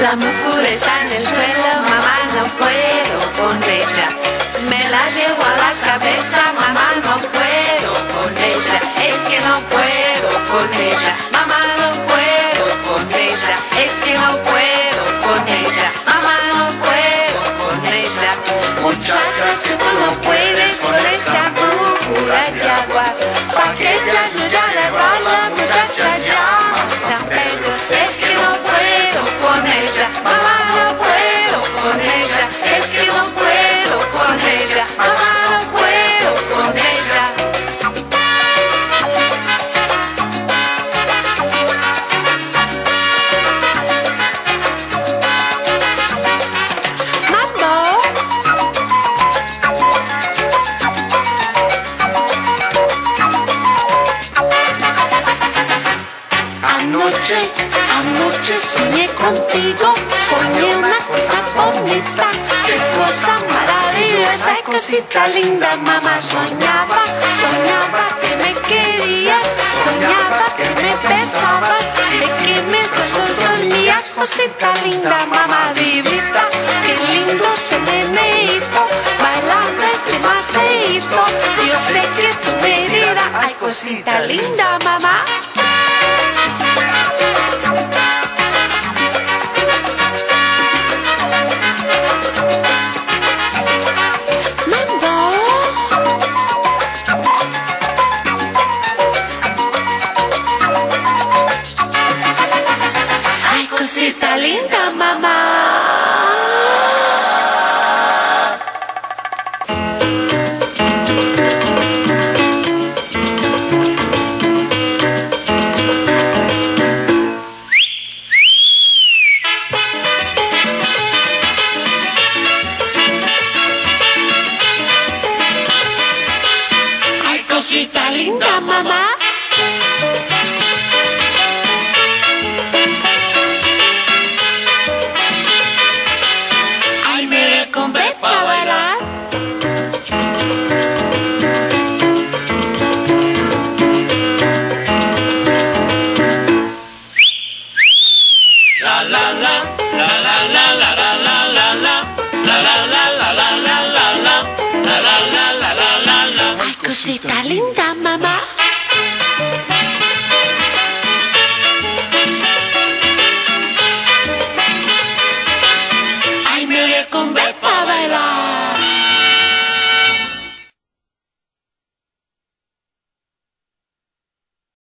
La mucura está en el suelo, mamá, no puedo con ella. Me la llevo a la cabeza, mamá, no puedo con ella. Es que no puedo con ella, Anoche, anoche soñé contigo, soñé una cosa bonita, qué cosa maravillosa, cosita linda, mamá. Soñaba, soñaba que me querías, soñaba que me besabas, de que mis besos dormías, cosita linda, mamá vivita, qué lindo ese meneíto, bailando ese maceíto, yo sé que tú me dirás, ay cosita linda, mamá. 灵感妈妈